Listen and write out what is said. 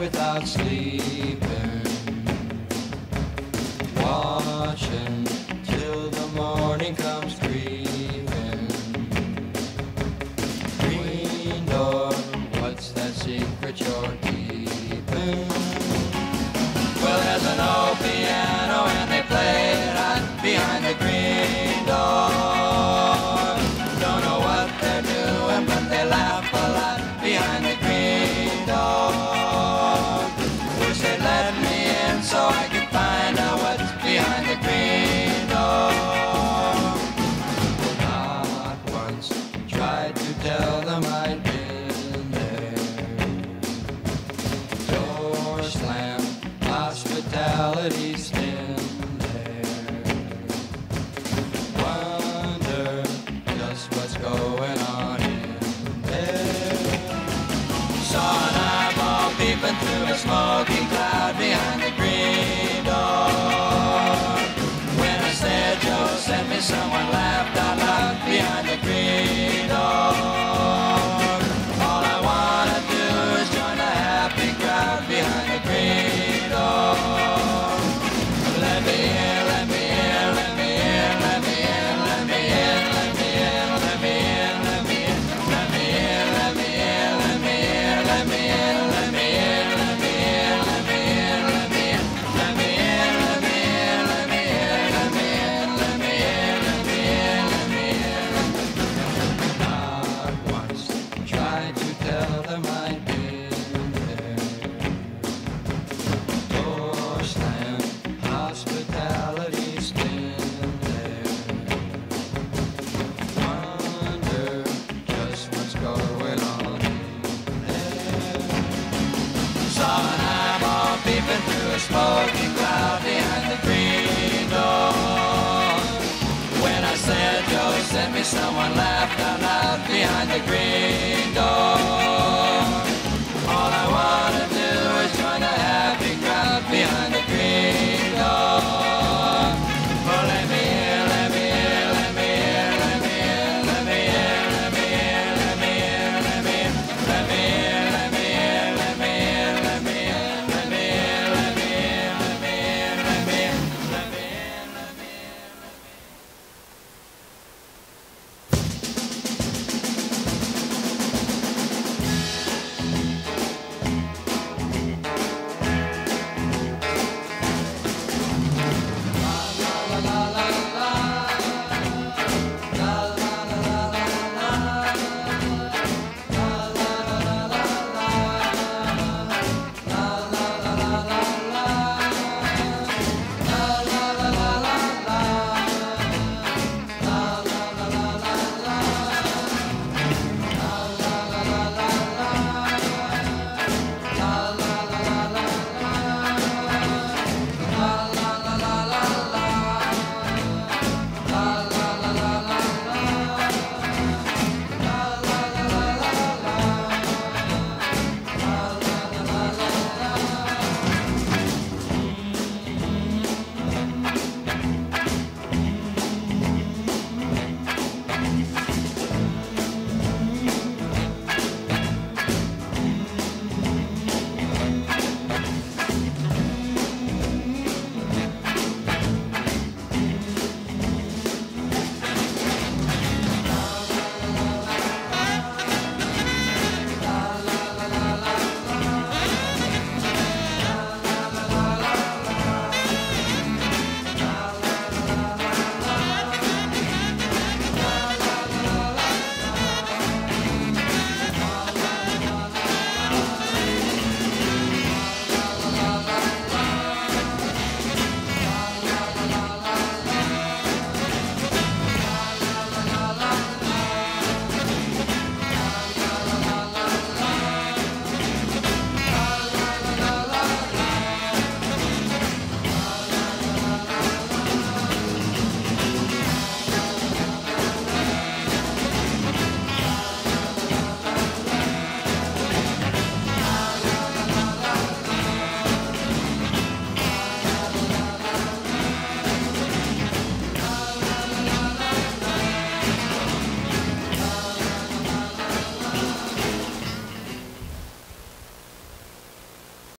without sleeping, watching till the morning comes creeping. Green door, what's that secret you're keeping? Well, there's an old piano and they play it right behind the green door. someone laughed out loud behind the green door.